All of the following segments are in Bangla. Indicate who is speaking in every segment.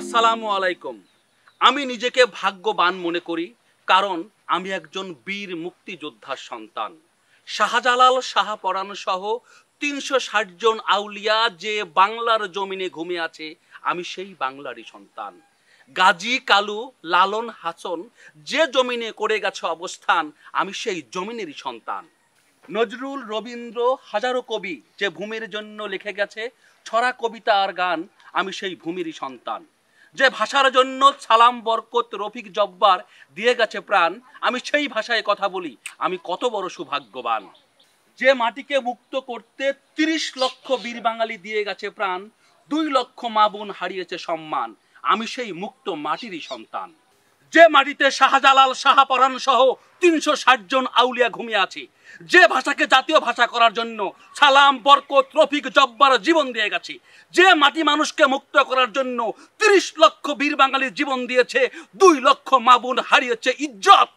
Speaker 1: আসসালামু আলাইকুম। আমি নিজেকে ভাগ্যবান মনে করি, কারণ আমি একজন বীর মুক্তিযোদ্ধার সন্তান। শাহজালাল শাহপরাণ সহ তিনশো ষাট জন আউলিয়া যে বাংলার জমিনে ঘুমে আছে, আমি সেই বাংলারই সন্তান। গাজী কালু, লালন হাসন যে জমিনে করে গেছে অবস্থান, আমি সেই জমিনেরই সন্তান। নজরুল রবীন্দ্র হাজারো কবি যে ভূমির জন্য লিখে গেছে, ছড়া কবিতা আর গান, আমি সেই ভূমিরই সন্তান। যে ভাষার জন্য সালাম, বরকত, রফিক, জব্বার দিয়ে গেছে প্রাণ, আমি সেই ভাষায় কথা বলি। আমি কত বড় সৌভাগ্যবান। যে মাটিকে মুক্ত করতে তিরিশ লক্ষ বীর বাঙালি দিয়ে গেছে প্রাণ, দুই লক্ষ মা বোন হারিয়েছে সম্মান। আমি সেই মুক্ত মাটিরই সন্তান। যে মাটিতে শাহজালাল, শাহপরাণ সহ তিনশো ষাট জন আউলিয়া ঘুমিয়ে আছে, যে ভাষাকে জাতীয় ভাষা করার জন্য সালাম, বরকত, রফিক, জব্বার জীবন দিয়ে গেছে, যে মাটি মানুষকে মুক্ত করার জন্য তিরিশ লক্ষ বীর বাঙালির জীবন দিয়েছে, দুই লক্ষ মাবুন হারিয়েছে ইজ্জত।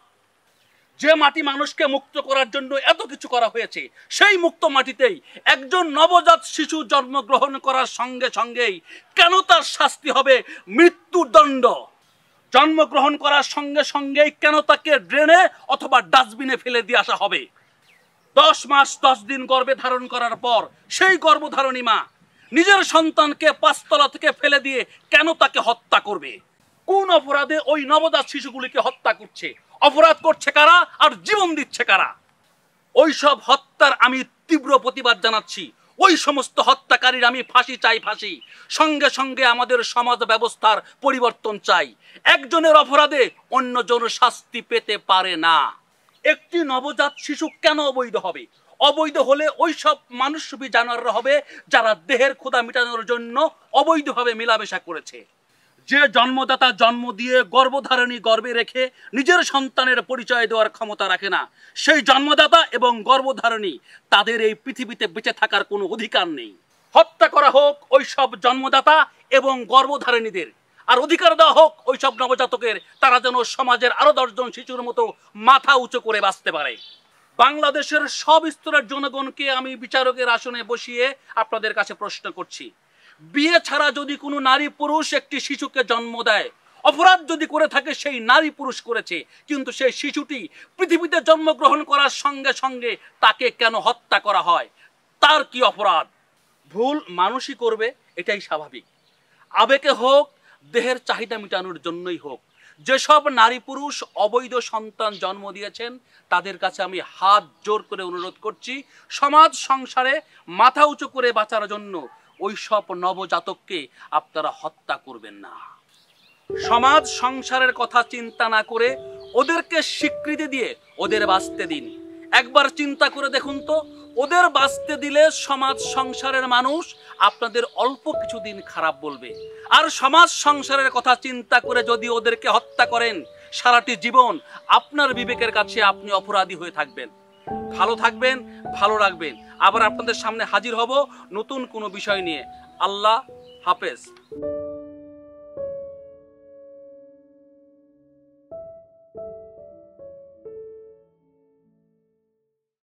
Speaker 1: যে মাটি মানুষকে মুক্ত করার জন্য এত কিছু করা হয়েছে, সেই মুক্ত মাটিতেই একজন নবজাত শিশু জন্মগ্রহণ করার সঙ্গে সঙ্গেই কেন তার শাস্তি হবে? মৃত্যুদণ্ড। জন্মগ্রহণ করার সঙ্গে সঙ্গেই কেন তাকে ড্রেনে অথবা ডাস্টবিনে ফেলে দিয়ে আসা হবে? দশ মাস দশ দিন গর্ভে ধারণ করার পর সেই গর্ভধারণী মা নিজের সন্তানকে পাঁচতলা থেকে ফেলে দিয়ে কেন তাকে হত্যা করবে? কোন অপরাধে ওই নবজাত শিশুগুলিকে হত্যা করছে? অপরাধ করছে কারা আর জীবন দিচ্ছে কারা? ওই সব হত্যার আমি তীব্র প্রতিবাদ জানাচ্ছি। ওই সমস্ত হত্যাকারীর আমি ফাঁসি চাই, ফাঁসি। সঙ্গে সঙ্গে আমাদের সমাজ ব্যবস্থার পরিবর্তন চাই। একজনের অপরাধে অন্যজন শাস্তি পেতে পারে না। একটি নবজাত শিশু কেন অবৈধ হবে? অবৈধ হলে ওই সব মানুষ হবে যারা দেহের ক্ষুদা মেটানোর জন্য অবৈধভাবে মেলামেশা করেছে। যে জন্মদাতা জন্ম দিয়ে গর্ভধারণী গর্বে রেখে নিজের সন্তানের পরিচয় দেওয়ার ক্ষমতা রাখে না, সেই জন্মদাতা এবং গর্ভধারণী তাদের এই পৃথিবীতে বেঁচে থাকার কোনো অধিকার নেই। হত্যা করা হোক ওই সব জন্মদাতা এবং গর্ভধারণীদের, আর অধিকার দেওয়া হোক ওই সব নবজাতকের, তারা যেন সমাজের আরও দশজন শিশুর মতো মাথা উঁচু করে বাঁচতে পারে। বাংলাদেশের সব স্তরের জনগণকে আমি বিচারকের আসনে বসিয়ে আপনাদের কাছে প্রশ্ন করছি। বিয়ে ছাড়া যদি কোনো নারী পুরুষ একটি শিশুকে জন্ম দেয়, অপরাধ যদি করে থাকে, সেই নারী পুরুষ করেছে, কিন্তু সেই শিশুটি পৃথিবীতে জন্মগ্রহণ করার সঙ্গে সঙ্গে তাকে কেন হত্যা করা হয়? তার কি অপরাধ? ভুল মানুষই করবে, এটাই স্বাভাবিক। আবেগে হোক, দেহের চাহিদা মেটানোর জন্যই হোক, যেসব নারী পুরুষ অবৈধ সন্তান জন্ম দিয়েছেন, তাদের কাছে আমি হাত জোর করে অনুরোধ করছি, সমাজ সংসারে মাথা উঁচু করে বাঁচার জন্য ওই সব নবজাতককে আপনারা হত্যা করবেন না। সমাজ সংসারের কথা চিন্তা না করে ওদেরকে স্বীকৃতি দিয়ে ওদের বাঁচতে দিন। একবার চিন্তা করে দেখুন তো, ওদের বাঁচতে দিলে সমাজ সংসারের মানুষ আপনাদের অল্প কিছুদিন খারাপ বলবে। আর সমাজ সংসারের কথা চিন্তা করে যদি ওদেরকে হত্যা করেন, সারাটি জীবন আপনার বিবেকের কাছে আপনি অপরাধী হয়ে থাকবেন। ভালো থাকবেন, ভালো রাখবেন। আবার আপনাদের সামনে হাজির হব নতুন কোনো বিষয় নিয়ে। আল্লাহ হাফেজ।